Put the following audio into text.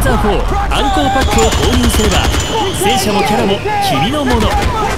ツァー4アンコーパックを購入すれば戦車もキャラも君のもの。